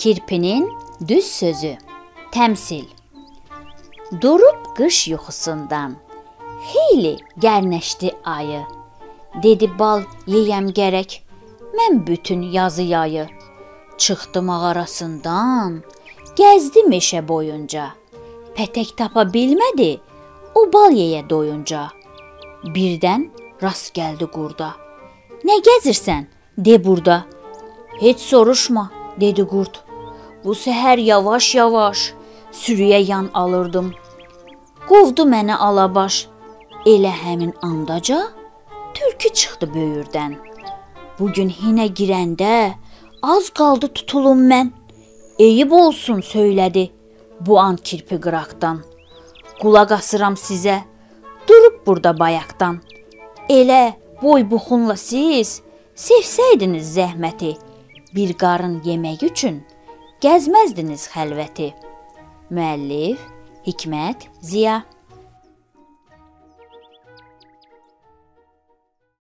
Kirpinin düz sözü. Təmsil. Durub qış yuxusundan xeyli gərnəşdi ayı. Dedi bal yeyəm gərək. Mən bütün yazı yayı çıxdı mağarasından, gəzdi meşə boyunca. Pətək tapa bilmədi, o bal yeyə doyunca. Birdən rast gəldi qurda. Nə gəzirsən? De burda. Heç soruşma, dedi qurd. Bu səhər yavaş-yavaş sürüyə yan alırdım. Qovdu məni alabaş. Elə həmin andaca tülkü çıxdı böyürdən. Bu gün hinə girəndə az qaldı tutulum mən. Eyib olsun söylədi bu an kirpi qıraqdan. Qulaq asıram sizə. Durub burada bayaqdan. Elə boy buxunla siz sevsəydiniz zəhməti bir qarın yemək üçün gəzməzdiniz xəlvəti. Müəllif Hikmət Ziya